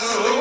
Master.